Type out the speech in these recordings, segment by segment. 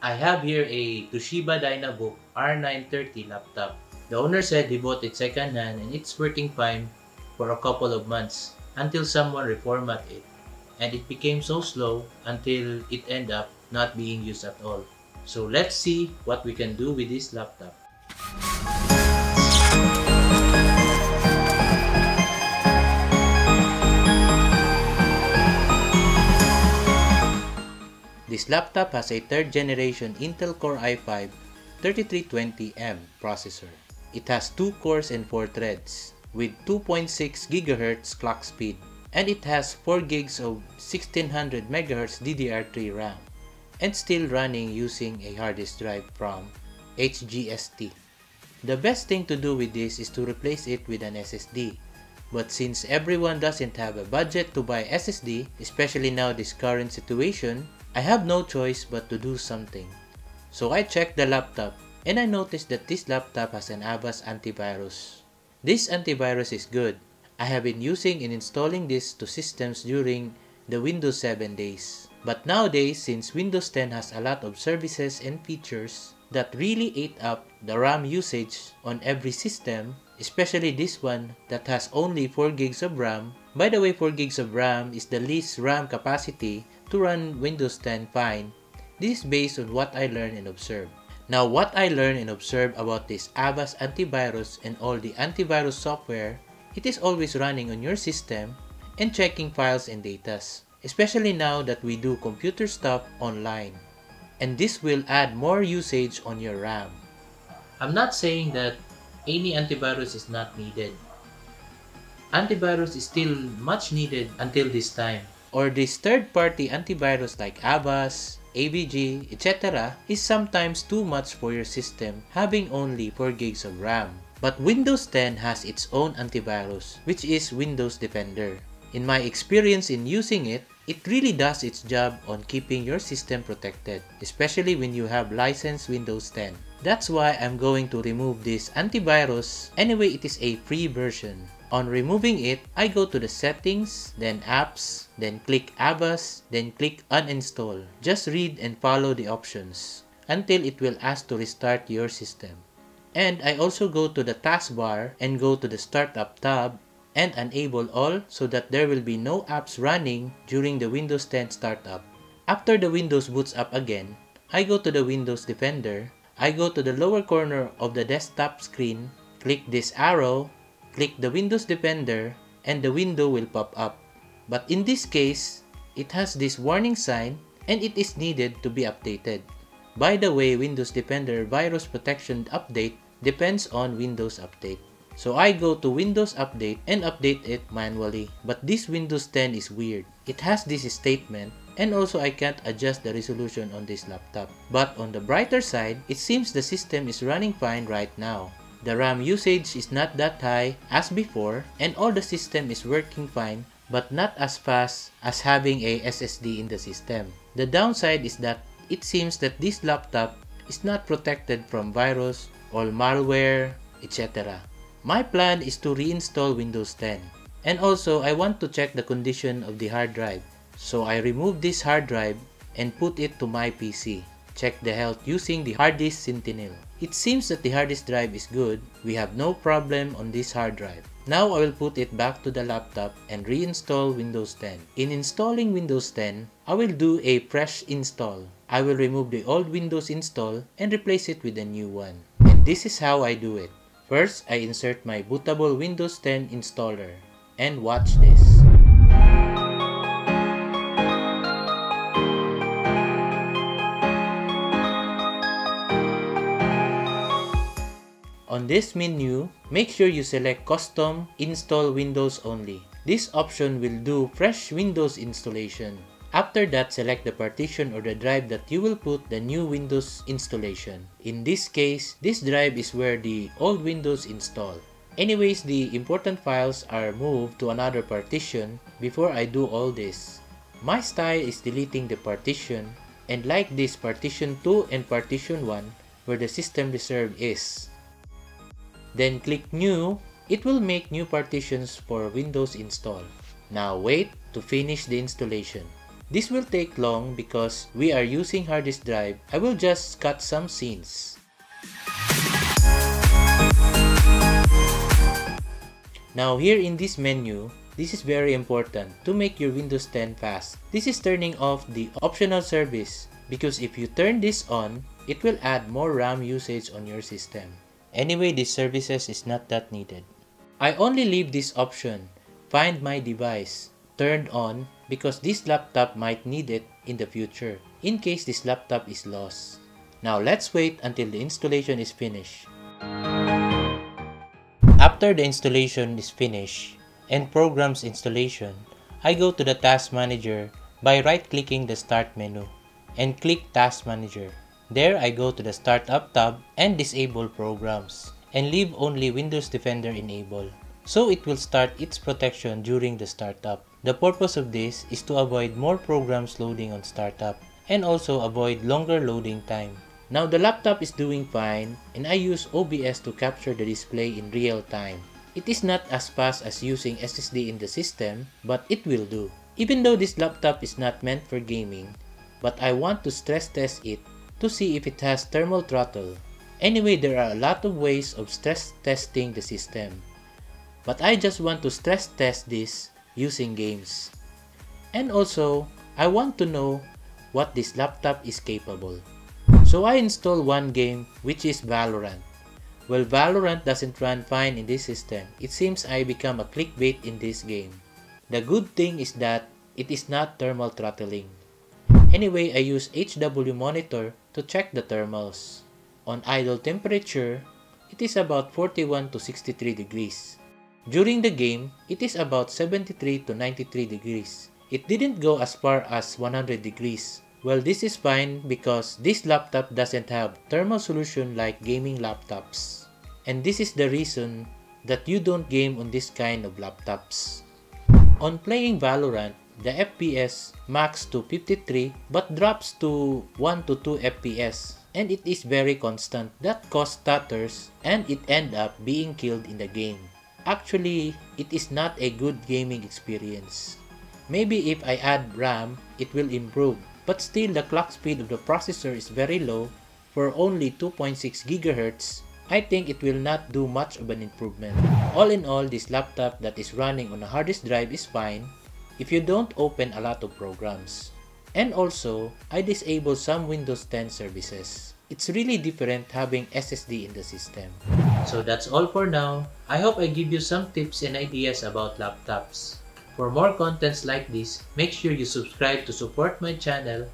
I have here a Toshiba Dynabook R930 laptop. The owner said he bought it second-hand and it's working fine for a couple of months until someone reformat it and it became so slow until it ended up not being used at all. So let's see what we can do with this laptop. This laptop has a third generation Intel Core i5 3320M processor. It has 2 cores and 4 threads with 2.6 GHz clock speed and it has 4 gigs of 1600 MHz DDR3 RAM and still running using a hard disk drive from HGST. The best thing to do with this is to replace it with an SSD. But since everyone doesn't have a budget to buy SSD, especially now this current situation, I have no choice but to do something. So I checked the laptop and I noticed that this laptop has an Avast antivirus. This antivirus is good. I have been using and installing this to systems during the Windows 7 days. But nowadays, since Windows 10 has a lot of services and features that really ate up the RAM usage on every system, especially this one that has only 4 gigs of RAM. By the way, 4 gigs of RAM is the least RAM capacity to run Windows 10 fine. This is based on what I learned and observed. Now, what I learned and observed about this Avast antivirus and all the antivirus software, it is always running on your system and checking files and datas especially now that we do computer stuff online. And this will add more usage on your RAM. I'm not saying that any antivirus is not needed. Antivirus is still much needed until this time. Or this third-party antivirus like Avast, AVG, etc. is sometimes too much for your system having only 4 gigs of RAM. But Windows 10 has its own antivirus, which is Windows Defender. In my experience in using it, it really does its job on keeping your system protected, especially when you have licensed Windows 10. That's why I'm going to remove this antivirus. Anyway, it is a free version. On removing it, I go to the settings, then apps, then click Avast, then click uninstall. Just read and follow the options until it will ask to restart your system. And I also go to the taskbar and go to the startup tab and enable all so that there will be no apps running during the Windows 10 startup. After the Windows boots up again, I go to the Windows Defender, I go to the lower corner of the desktop screen, click this arrow, click the Windows Defender, and the window will pop up. But in this case, it has this warning sign and it is needed to be updated. By the way, Windows Defender Virus Protection Update depends on Windows Update. So I go to Windows Update and update it manually. But this Windows 10 is weird. It has this statement and also I can't adjust the resolution on this laptop. But on the brighter side, it seems the system is running fine right now. The RAM usage is not that high as before and all the system is working fine but not as fast as having a SSD in the system. The downside is that it seems that this laptop is not protected from virus or malware, etc. My plan is to reinstall Windows 10. And also, I want to check the condition of the hard drive. So I remove this hard drive and put it to my PC. Check the health using the hard disk Sentinel. It seems that the hard disk drive is good. We have no problem on this hard drive. Now I will put it back to the laptop and reinstall Windows 10. In installing Windows 10, I will do a fresh install. I will remove the old Windows install and replace it with a new one. And this is how I do it. First, I insert my bootable Windows 10 installer. And watch this. On this menu, make sure you select Custom Install Windows Only. This option will do fresh Windows installation. After that, select the partition or the drive that you will put the new Windows installation. In this case, this drive is where the old Windows installed. Anyways, the important files are moved to another partition before I do all this. My style is deleting the partition and like this partition 2 and partition 1 where the system reserve is. Then click new, it will make new partitions for Windows install. Now wait to finish the installation. This will take long because we are using hard disk drive. I will just cut some scenes. Now here in this menu, this is very important to make your Windows 10 fast. This is turning off the optional service because if you turn this on, it will add more RAM usage on your system. Anyway, these services is not that needed. I only leave this option, find my device, turned on because this laptop might need it in the future in case this laptop is lost. Now let's wait until the installation is finished. After the installation is finished and programs installation, I go to the task manager by right-clicking the start menu and click task manager. There I go to the startup tab and disable programs and leave only Windows Defender enabled. So it will start its protection during the startup. The purpose of this is to avoid more programs loading on startup and also avoid longer loading time. Now the laptop is doing fine and I use OBS to capture the display in real time. It is not as fast as using SSD in the system, but it will do. Even though this laptop is not meant for gaming, but I want to stress test it to see if it has thermal throttle. Anyway, there are a lot of ways of stress testing the system. But I just want to stress test this using games. And also, I want to know what this laptop is capable. So I install one game which is Valorant. Well, Valorant doesn't run fine in this system. It seems I become a clickbait in this game. The good thing is that it is not thermal throttling. Anyway, I use HW monitor to check the thermals. On idle temperature, it is about 41 to 63 degrees. During the game, it is about 73 to 93 degrees. It didn't go as far as 100 degrees, well, this is fine because this laptop doesn't have thermal solution like gaming laptops. And this is the reason that you don't game on this kind of laptops. On playing Valorant, the FPS max to 53 but drops to 1 to 2 FPS and it is very constant that cause stutters and it end up being killed in the game. Actually, it is not a good gaming experience. Maybe if I add RAM, it will improve but still the clock speed of the processor is very low for only 2.6 GHz, I think it will not do much of an improvement. All in all, this laptop that is running on a hard disk drive is fine if you don't open a lot of programs. And also, I disable some Windows 10 services. It's really different having SSD in the system. So that's all for now. I hope I give you some tips and ideas about laptops. For more contents like this, make sure you subscribe to support my channel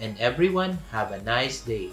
and everyone have a nice day.